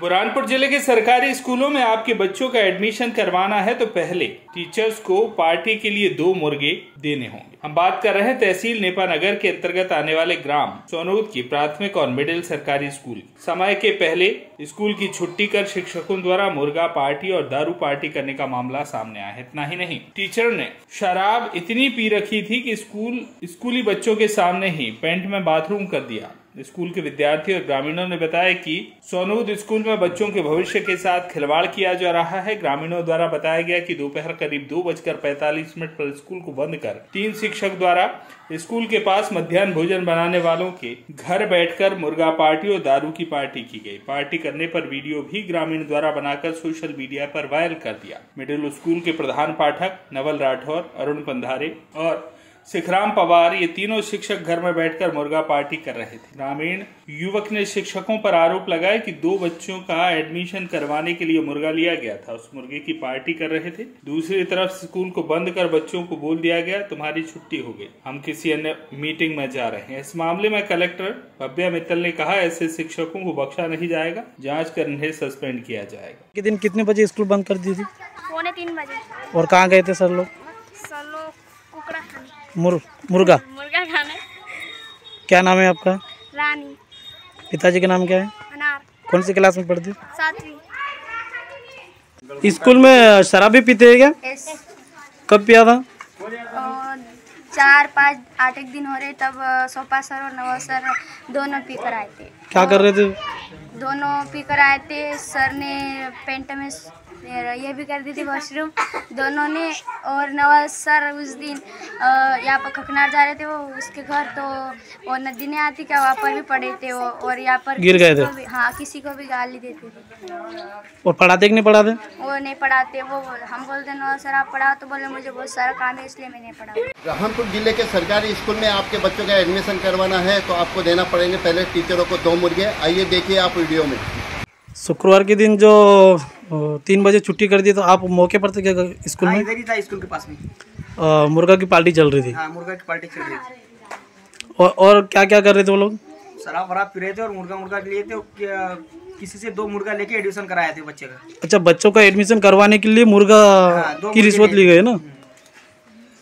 बुरहानपुर ज़िले के सरकारी स्कूलों में आपके बच्चों का एडमिशन करवाना है तो पहले टीचर्स को पार्टी के लिए दो मुर्गे देने होंगे। हम बात कर रहे हैं तहसील नेपा नगर के अंतर्गत आने वाले ग्राम सोनूद की प्राथमिक और मिडिल सरकारी स्कूल। समय के पहले स्कूल की छुट्टी कर शिक्षकों द्वारा मुर्गा पार्टी और दारू पार्टी करने का मामला सामने आया। है इतना ही नहीं, टीचर ने शराब इतनी पी रखी थी कि स्कूल, स्कूली बच्चों के सामने ही पेंट में बाथरूम कर दिया। स्कूल के विद्यार्थी और ग्रामीणों ने बताया कि सोनूद स्कूल में बच्चों के भविष्य के साथ खिलवाड़ किया जा रहा है। ग्रामीणों द्वारा बताया गया कि दोपहर करीब दो बजकर पैतालीस मिनट पर स्कूल को बंद कर तीन शिक्षक द्वारा स्कूल के पास मध्यान्ह भोजन बनाने वालों के घर बैठकर मुर्गा पार्टी और दारू की पार्टी की गई। पार्टी करने पर वीडियो भी ग्रामीण द्वारा बनाकर सोशल मीडिया पर वायरल कर दिया। मिडिल स्कूल के प्रधान पाठक नवल राठौर, अरुण पंधारे और सिखराम पवार ये तीनों शिक्षक घर में बैठकर मुर्गा पार्टी कर रहे थे। ग्रामीण युवक ने शिक्षकों पर आरोप लगाया कि दो बच्चों का एडमिशन करवाने के लिए मुर्गा लिया गया था। उस मुर्गे की पार्टी कर रहे थे। दूसरी तरफ़ स्कूल को बंद कर बच्चों को बोल दिया गया तुम्हारी छुट्टी हो गई। हम किसी अन्य मीटिंग में जा रहे हैं। इस मामले में कलेक्टर भव्या मित्तल ने कहा ऐसे शिक्षकों को बख्शा नहीं जाएगा। जाँच कर इन्हें सस्पेंड किया जाएगा। दिन कितने बजे स्कूल बंद कर दी थी? पौने तीन बजे। और कहाँ गए थे सर लोग? मुर मुर्गा। मुर्गा खाने क्या नाम है आपका? रानी। पिताजी का नाम क्या है? अनार। कौन सी क्लास में पढ़ते? सातवीं। स्कूल में शराब भी पीते हैं क्या? कब पिया था? चार पाँच आठ एक दिन हो रहे तब सोपा सर और नवा सर दोनों पी कर आए थे। क्या कर रहे थे? दोनों पी कर आए थे सर ने पेंट में ये भी कर दी थी वॉशरूम दोनों ने और नवाज़ सर उस दिन यहाँ पर खकनार जा रहे थे वो उसके घर तो वो नदी ने आती क्या वहाँ पर भी पड़े थे वो और यहाँ पर गिर गए थे? हाँ किसी को भी गाली देते थे। और पढ़ाते कि नहीं पढ़ाते? वो नहीं पढ़ाते वो हम बोलते नवाज़ सर आप पढ़ाओ। तो बोले मुझे बहुत सारा काम है इसलिए मैं नहीं पढ़ा रामपुर ज़िले के सरकारी स्कूल में आपके बच्चों का एडमिशन करवाना है तो आपको देना पड़ेंगे पहले टीचरों को दो मुर्गे आइए देखिए आप वीडियो में। शुक्रवार के दिन जो तीन बजे छुट्टी कर दी तो आप मौके पर थे क्या स्कूल हाँ में? इधर ही था स्कूल के पास में। अ, मुर्गा की पार्टी चल रही थी। हाँ मुर्गा की पार्टी चल रही थी। और और क्या क्या कर रहे थे वो लोग? शराब वराब पी रहे थे और मुर्गा मुर्गा लिए थे किसी से दो मुर्गा लेके एडमिशन कराए थे बच्चे का। अच्छा बच्चों का एडमिशन करवाने के लिए मुर्गा हाँ, की रिश्वत ली गई ना?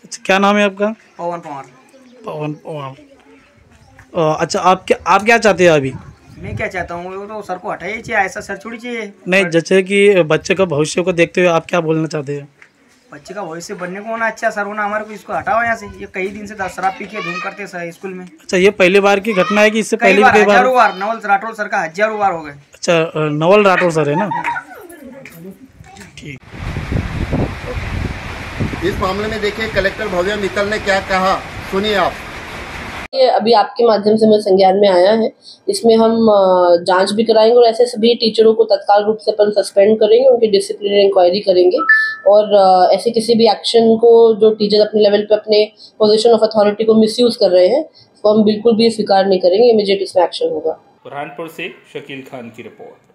अच्छा क्या नाम है आपका? पवन पवार। पवन पवन अच्छा आप क्या आप क्या चाहते हैं अभी? मैं क्या चाहता हूँ तो सर को हटाइए चाहिए ऐसा सर छोड़ी चाहिए। नहीं जैसे कि बच्चे का भविष्य को देखते हुए आप क्या बोलना चाहते हैं? बच्चे का भविष्य बनने को होना अच्छा सर होना हमारे को इसको हटाओ यहाँ से। ये कई दिन से दस शराब पी के धूम करते सर स्कूल में। अच्छा ये पहली बार की घटना है कि इससे पहले भी बार कई बार? हज़ारों बार नवल राठौर सर का हज़ारों बार हो गए। अच्छा नवल राठौर सर है ना? ठीक। इस मामले में देखिए कलेक्टर भव्या मित्तल ने क्या कहा सुनिए आप। ये अभी आपके माध्यम से मेरे संज्ञान में आया है। इसमें हम जाँच भी कराएँगे और ऐसे सभी टीचरों को तत्काल रूप से अपन सस्पेंड करेंगे, उनकी डिसिप्लिनरी इंक्वायरी करेंगे। और ऐसे किसी भी एक्शन को जो टीचर अपने लेवल पे अपने पोजीशन ऑफ़ अथॉरिटी को मिसयूज कर रहे हैं तो हम बिल्कुल भी स्वीकार नहीं करेंगे इमीडिएट इसमें एक्शन होगा। बुरहानपुर से शकील खान की रिपोर्ट